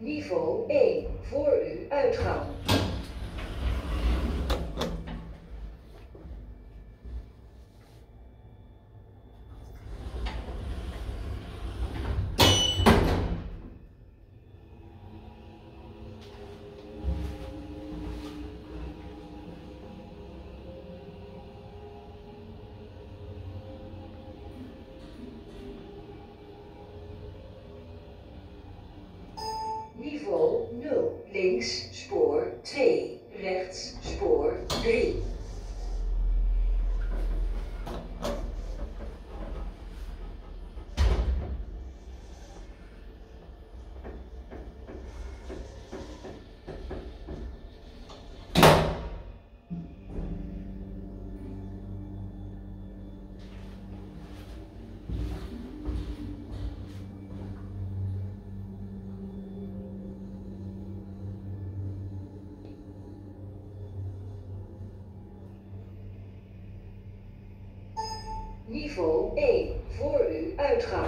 Niveau 1 voor uw uitgang. Spoor 2, rechts, spoor 3. Niveau 1, voor u uitgang.